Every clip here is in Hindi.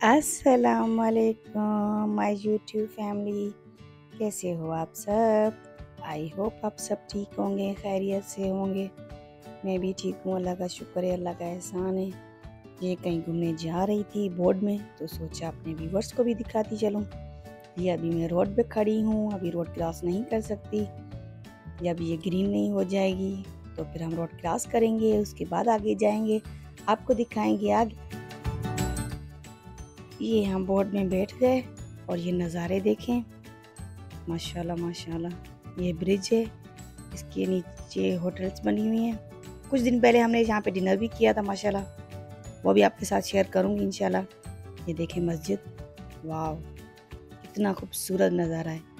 वालेकुम माय यूट्यूब फैमिली कैसे हो आप सब? आई होप आप सब ठीक होंगे, खैरियत से होंगे। मैं भी ठीक हूँ, अल्लाह का शुक्र है, अल्लाह का एहसान है। ये कहीं घूमने जा रही थी बोर्ड में तो सोचा अपने व्यूवर्स को भी दिखाती चलूँ। ये अभी मैं रोड पे खड़ी हूँ, अभी रोड क्रॉस नहीं कर सकती। जब ये ग्रीन नहीं हो जाएगी तो फिर हम रोड क्रॉस करेंगे, उसके बाद आगे जाएँगे। आपको दिखाएँगे आगे। ये हम बोर्ड में बैठ गए और ये नज़ारे देखें। माशाल्लाह माशाल्लाह। ये ब्रिज है। इसके नीचे होटल्स बनी हुई हैं। कुछ दिन पहले हमने यहाँ पे डिनर भी किया था, माशाल्लाह। वो भी आपके साथ शेयर करूँगी, इंशाल्लाह। ये देखें मस्जिद। वाह कितना खूबसूरत नज़ारा है।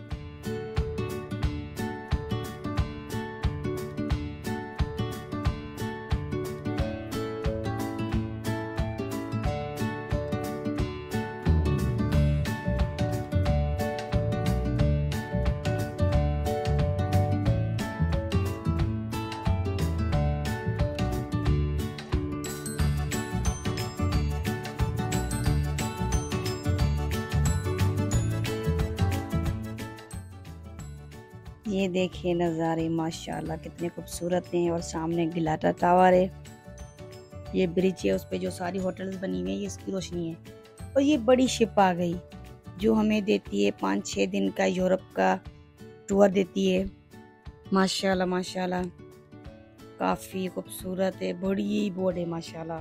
ये देखिए नज़ारे, माशाल्लाह, कितने खूबसूरत हैं और सामने गिलाटा टावर है। ये ब्रिज है उस पर जो सारी होटल्स बनी हुई हैं, ये इसकी रोशनी है। और ये बड़ी शिप आ गई, जो हमें देती है पाँच छः दिन का यूरोप का टूर देती है। माशाल्लाह माशाल्लाह। काफ़ी खूबसूरत है, बड़ी बोर्ड है, माशाल्लाह।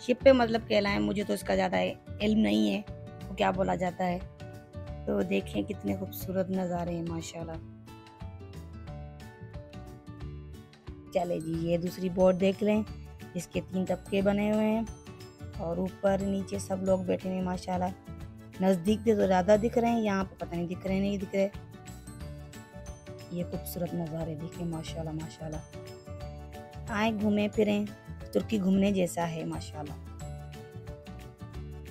शिप पे मतलब कहलाएँ, मुझे तो इसका ज़्यादा इल्म नहीं है तो क्या बोला जाता है? तो देखें कितने खूबसूरत नज़ारे हैं, माशाल्लाह। चले जी, ये दूसरी बोर्ड देख लें। इसके तीन तबके बने हुए हैं और ऊपर नीचे सब लोग बैठे हुए माशाल्लाह। नज़दीक से तो ज़्यादा दिख रहे हैं, यहाँ पर पता नहीं दिख रहे नहीं दिख रहे। ये खूबसूरत नज़ारे देखें, माशाल्लाह माशाल्लाह। आए घूमें, फिरें। तुर्की घूमने जैसा है, माशाल्लाह।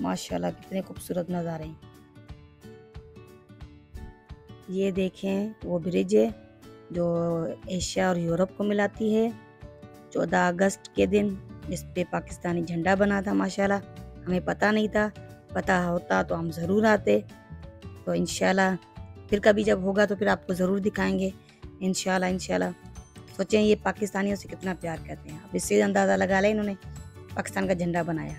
माशाल्लाह, कितने खूबसूरत नज़ारे हैं। ये देखें, वो ब्रिज है, जो एशिया और यूरोप को मिलाती है। चौदह अगस्त के दिन इस पे पाकिस्तानी झंडा बना था, माशाल्लाह। हमें पता नहीं था, पता होता तो हम ज़रूर आते। तो इन फिर कभी जब होगा तो फिर आपको ज़रूर दिखाएँगे। इन इंशाल्लाह। सोचें ये पाकिस्तानियों से कितना प्यार करते हैं। अब इससे अंदाज़ा लगा लें इन्होंने, पाकिस्तान का झंडा बनाया।